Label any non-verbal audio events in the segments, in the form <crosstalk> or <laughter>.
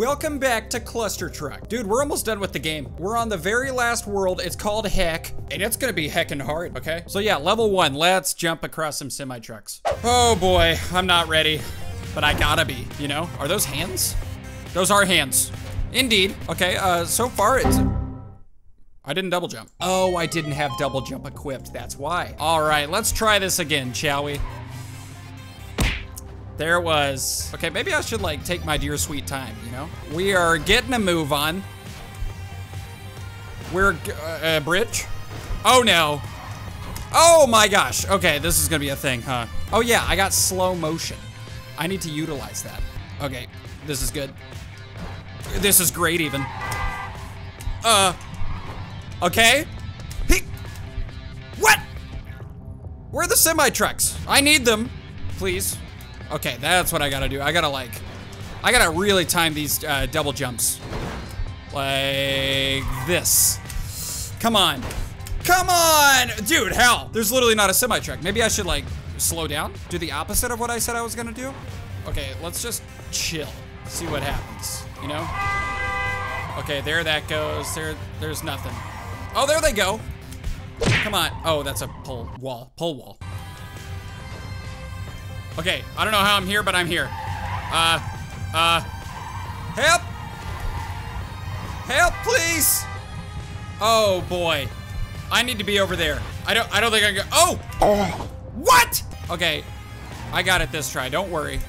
Welcome back to Cluster Truck. Dude, we're almost done with the game. We're on the very last world. It's called Heck, and it's gonna be heckin' hard, okay? So yeah, level one, let's jump across some semi-trucks. Oh boy, I'm not ready, but I gotta be, you know? Are those hands? Those are hands. Indeed. Okay, uh, so far it's... I didn't double jump. Oh, I didn't have double jump equipped, that's why. All right, let's try this again, shall we? There was. Okay, maybe I should like take my dear sweet time, you know? We are getting a move on. We're, uh, uh, bridge? Oh no. Oh my gosh. Okay, this is gonna be a thing, huh? Oh yeah, I got slow motion. I need to utilize that. Okay, this is good. This is great even. Uh, okay. He, what? Where are the semi trucks? I need them, please. Okay, that's what I gotta do. I gotta like, I gotta really time these uh, double jumps. Like this. Come on. Come on! Dude, hell, there's literally not a semi-truck. Maybe I should like slow down? Do the opposite of what I said I was gonna do? Okay, let's just chill. See what happens, you know? Okay, there that goes. There, there's nothing. Oh, there they go. Come on. Oh, that's a pole wall. Pole wall. Okay, I don't know how I'm here, but I'm here. Uh, uh, help! Help, please! Oh boy, I need to be over there. I don't, I don't think I can. Oh! oh! What? Okay, I got it this try. Don't worry.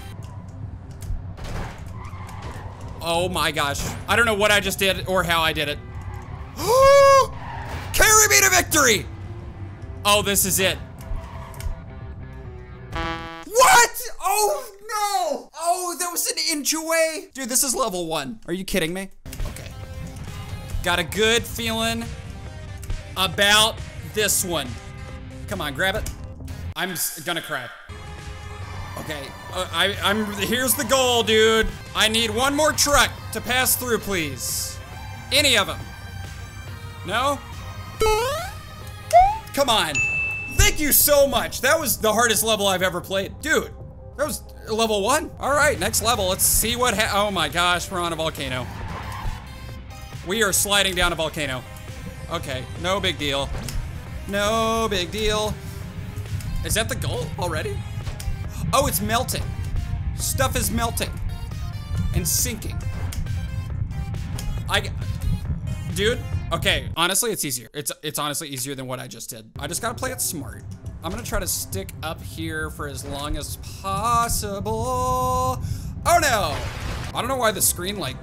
Oh my gosh, I don't know what I just did or how I did it. <gasps> Carry me to victory! Oh, this is it. Oh no! Oh, that was an inch away. Dude, this is level one. Are you kidding me? Okay. Got a good feeling about this one. Come on, grab it. I'm gonna cry. Okay, uh, I, I'm, here's the goal, dude. I need one more truck to pass through, please. Any of them. No? Come on. Thank you so much. That was the hardest level I've ever played. Dude, that was level one. All right, next level. Let's see what ha- Oh my gosh, we're on a volcano. We are sliding down a volcano. Okay, no big deal. No big deal. Is that the goal already? Oh, it's melting. Stuff is melting and sinking. I, dude, okay, honestly, it's easier. It's it's honestly easier than what I just did. I just gotta play it smart. I'm gonna try to stick up here for as long as possible. Oh no! I don't know why the screen like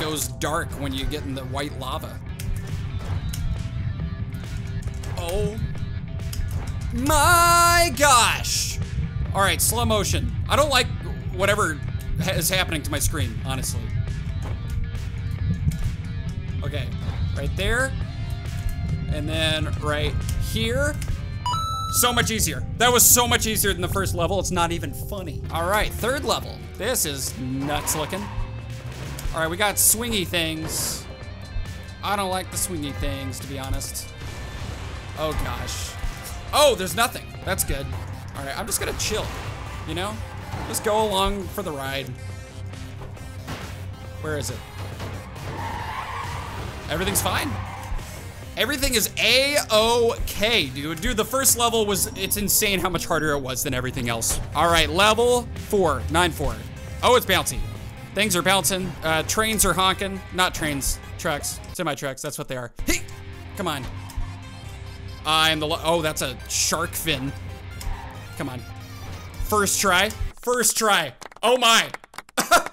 goes dark when you get in the white lava. Oh my gosh! All right, slow motion. I don't like whatever is happening to my screen, honestly. Okay, right there. And then right here. So much easier. That was so much easier than the first level. It's not even funny. All right, third level. This is nuts looking. All right, we got swingy things. I don't like the swingy things, to be honest. Oh gosh. Oh, there's nothing. That's good. All right, I'm just gonna chill, you know? Just go along for the ride. Where is it? Everything's fine. Everything is A-OK, dude. Dude, the first level was, it's insane how much harder it was than everything else. All right, level four, nine four. Oh, it's bouncy. Things are bouncing. Uh, trains are honking. Not trains, trucks, semi-trucks, that's what they are. Hey, come on. I am the, oh, that's a shark fin. Come on. First try, first try. Oh my.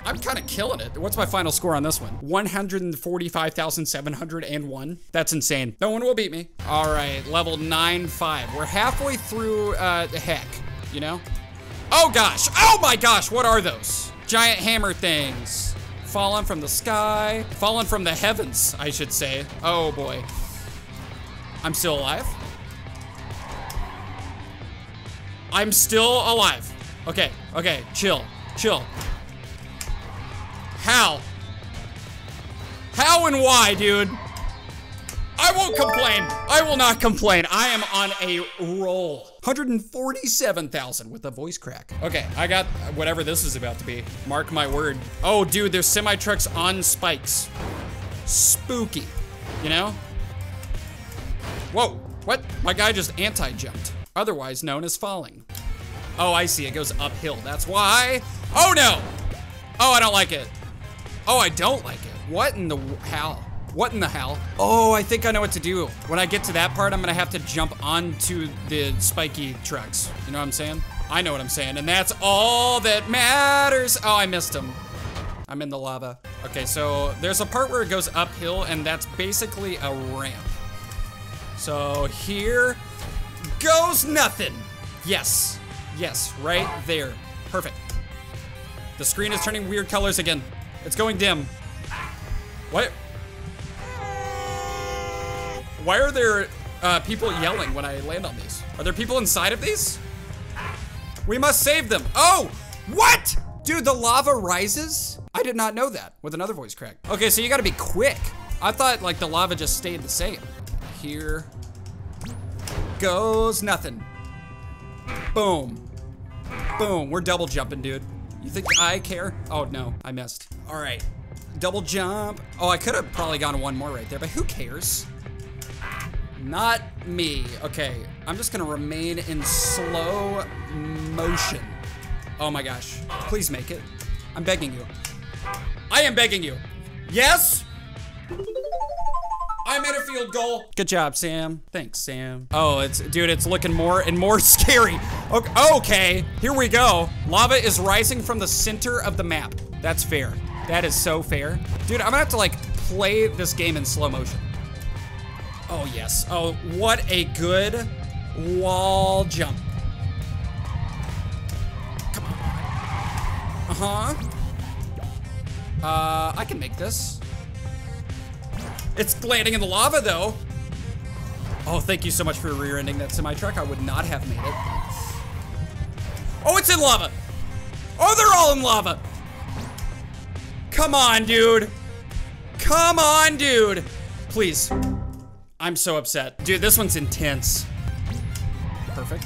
I'm kind of killing it. What's my final score on this one? 145,701. That's insane. No one will beat me. All right, level 9-5. We're halfway through uh, the heck, you know? Oh gosh, oh my gosh, what are those? Giant hammer things. Fallen from the sky, fallen from the heavens, I should say. Oh boy. I'm still alive. I'm still alive. Okay, okay, chill, chill. How? How and why, dude? I won't complain. I will not complain. I am on a roll. 147,000 with a voice crack. Okay, I got whatever this is about to be. Mark my word. Oh, dude, there's semi trucks on spikes. Spooky, you know? Whoa, what? My guy just anti-jumped, otherwise known as falling. Oh, I see, it goes uphill, that's why. Oh no! Oh, I don't like it. Oh, I don't like it. What in the hell? What in the hell? Oh, I think I know what to do. When I get to that part, I'm gonna have to jump onto the spiky trucks. You know what I'm saying? I know what I'm saying, and that's all that matters. Oh, I missed him. I'm in the lava. Okay, so there's a part where it goes uphill, and that's basically a ramp. So here goes nothing. Yes, yes, right there. Perfect. The screen is turning weird colors again. It's going dim. What? Why are there uh, people yelling when I land on these? Are there people inside of these? We must save them. Oh, what? Dude, the lava rises? I did not know that with another voice crack. Okay, so you gotta be quick. I thought like the lava just stayed the same. Here goes nothing. Boom. Boom, we're double jumping, dude. You think I care? Oh no, I missed. All right, double jump. Oh, I could have probably gone one more right there, but who cares? Not me. Okay, I'm just gonna remain in slow motion. Oh my gosh, please make it. I'm begging you. I am begging you. Yes? I made a field goal. Good job, Sam. Thanks, Sam. Oh, it's, dude, it's looking more and more <laughs> scary. Okay, okay, here we go. Lava is rising from the center of the map. That's fair. That is so fair. Dude, I'm gonna have to like play this game in slow motion. Oh, yes. Oh, what a good wall jump. Come on. Uh-huh. Uh, I can make this. It's landing in the lava, though. Oh, thank you so much for rear-ending that semi-truck. I would not have made it. Oh, it's in lava. Oh, they're all in lava. Come on, dude. Come on, dude. Please. I'm so upset. Dude, this one's intense. Perfect.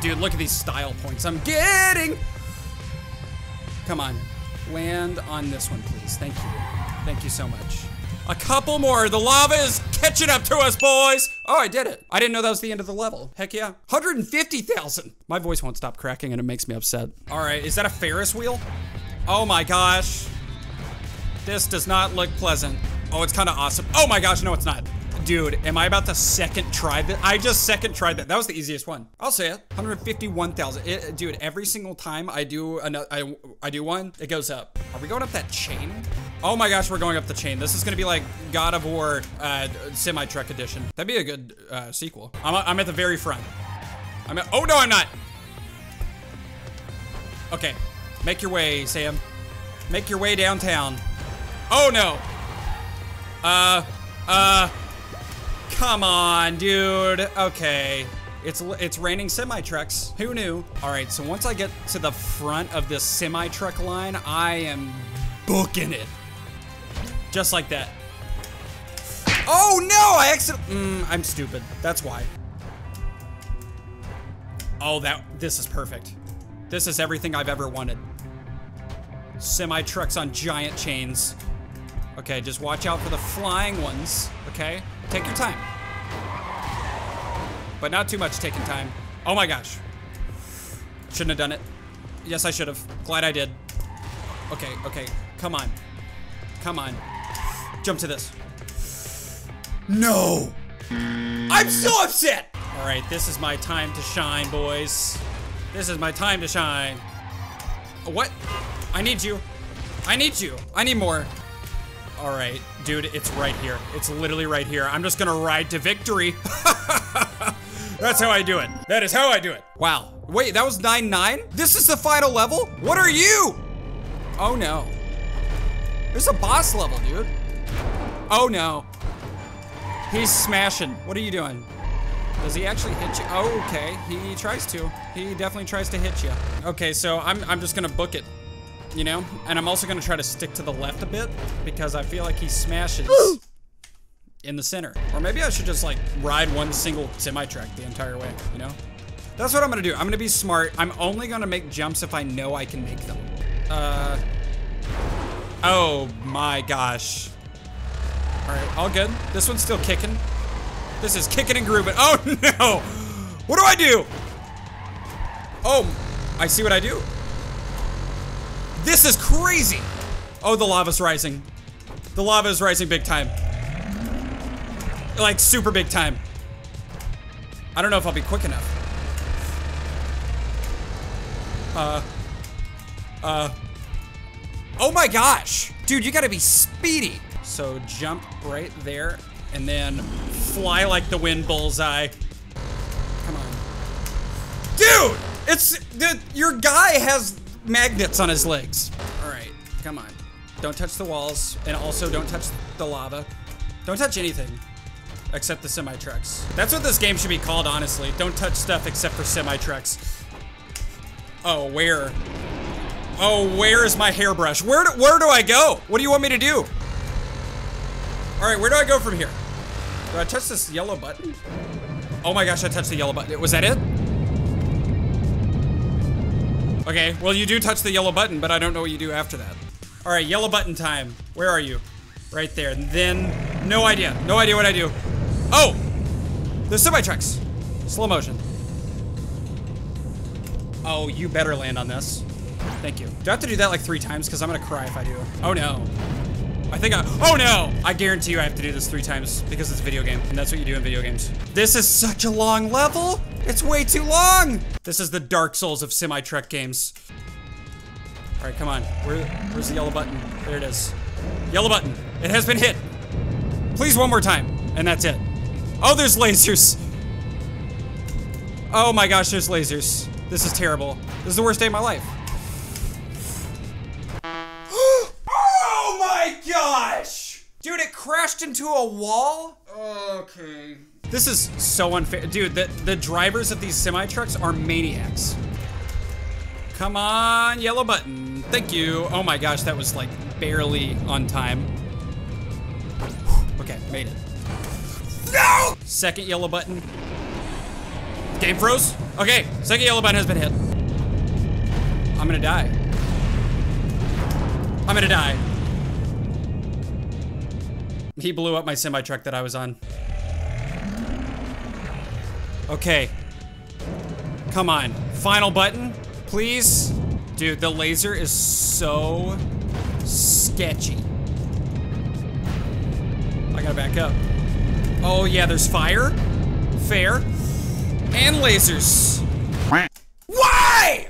Dude, look at these style points I'm getting. Come on. Land on this one, please. Thank you. Thank you so much. A couple more. The lava is catching up to us, boys. Oh, I did it. I didn't know that was the end of the level. Heck yeah. 150,000. My voice won't stop cracking and it makes me upset. All right, is that a Ferris wheel? Oh my gosh. This does not look pleasant. Oh, it's kind of awesome. Oh my gosh, no, it's not. Dude, am I about to second try that? I just second tried that. That was the easiest one. I'll say it. 151,000. Dude, every single time I do another, I, I do one, it goes up. Are we going up that chain? Oh my gosh, we're going up the chain. This is gonna be like God of War uh, semi-truck edition. That'd be a good uh, sequel. I'm, I'm at the very front. I'm at, oh no, I'm not. Okay, make your way, Sam. Make your way downtown. Oh no. Uh, uh, come on, dude. Okay. It's, it's raining semi-trucks. Who knew? All right, so once I get to the front of this semi-truck line, I am booking it. Just like that. Oh no, I accidentally, mm, I'm stupid. That's why. Oh, that, this is perfect. This is everything I've ever wanted. Semi-trucks on giant chains. Okay, just watch out for the flying ones, okay? Take your time. But not too much taking time. Oh my gosh. Shouldn't have done it. Yes, I should have. Glad I did. Okay, okay, come on. Come on. Jump to this. No! I'm so upset! All right, this is my time to shine, boys. This is my time to shine. What? I need you. I need you. I need more. All right, dude, it's right here. It's literally right here. I'm just gonna ride to victory. <laughs> That's how I do it. That is how I do it. Wow. Wait, that was 9-9? This is the final level? What are you? Oh no. There's a boss level, dude. Oh no. He's smashing. What are you doing? Does he actually hit you? Oh, okay. He tries to. He definitely tries to hit you. Okay, so I'm, I'm just gonna book it you know? And I'm also gonna try to stick to the left a bit because I feel like he smashes. in the center. Or maybe I should just like ride one single semi-track the entire way, you know? That's what I'm gonna do. I'm gonna be smart. I'm only gonna make jumps if I know I can make them. Uh, oh my gosh. All right, all good. This one's still kicking. This is kicking and grooving. Oh <laughs> no! What do I do? Oh, I see what I do. This is crazy. Oh, the lava's rising. The lava is rising big time. Like super big time. I don't know if I'll be quick enough. Uh, uh, oh my gosh. Dude, you gotta be speedy. So jump right there and then fly like the wind bullseye. Come on. Dude, it's, the, your guy has magnets on his legs. All right, come on. Don't touch the walls and also don't touch the lava. Don't touch anything except the semi-trucks. That's what this game should be called, honestly. Don't touch stuff except for semi-trucks. Oh, where? Oh, where is my hairbrush? Where do, where do I go? What do you want me to do? All right, where do I go from here? Do I touch this yellow button? Oh my gosh, I touched the yellow button. Was that it? Okay, well you do touch the yellow button, but I don't know what you do after that. All right, yellow button time. Where are you? Right there. And then, no idea. No idea what I do. Oh! The semi-trucks. Slow motion. Oh, you better land on this. Thank you. Do I have to do that like three times? Because I'm gonna cry if I do. Oh no. I think I, oh no! I guarantee you I have to do this three times because it's a video game. And that's what you do in video games. This is such a long level. It's way too long. This is the Dark Souls of semi-truck games. All right, come on. Where, where's the yellow button? There it is. Yellow button. It has been hit. Please one more time. And that's it. Oh, there's lasers. Oh my gosh, there's lasers. This is terrible. This is the worst day of my life. <gasps> oh my gosh! Dude, it crashed into a wall? Okay. This is so unfair. Dude, the, the drivers of these semi-trucks are maniacs. Come on, yellow button. Thank you. Oh my gosh, that was like barely on time. Okay, made it. No! Second yellow button. Game froze? Okay, second yellow button has been hit. I'm gonna die. I'm gonna die. He blew up my semi-truck that I was on. Okay. Come on. Final button, please. Dude, the laser is so sketchy. I gotta back up. Oh yeah, there's fire. Fair. And lasers. Why?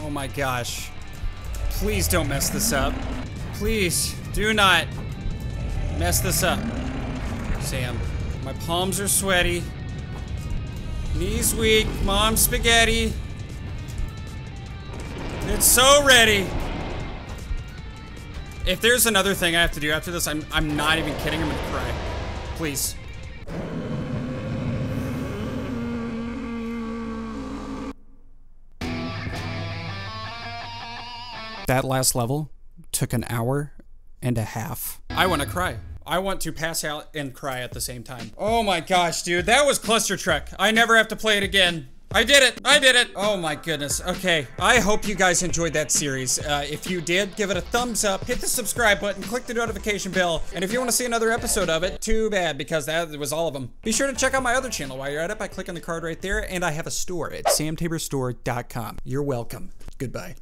Oh my gosh. Please don't mess this up. Please, do not mess this up. Sam, my palms are sweaty. Knees weak, mom spaghetti. It's so ready. If there's another thing I have to do after this, I'm I'm not even kidding. I'm gonna cry. Please. That last level took an hour and a half. I want to cry. I want to pass out and cry at the same time. Oh my gosh, dude. That was Cluster Truck. I never have to play it again. I did it! I did it! Oh my goodness. Okay, I hope you guys enjoyed that series. Uh, if you did, give it a thumbs up, hit the subscribe button, click the notification bell, and if you want to see another episode of it, too bad, because that was all of them. Be sure to check out my other channel while you're at it by clicking the card right there, and I have a store at samtaborstore.com. You're welcome. Goodbye.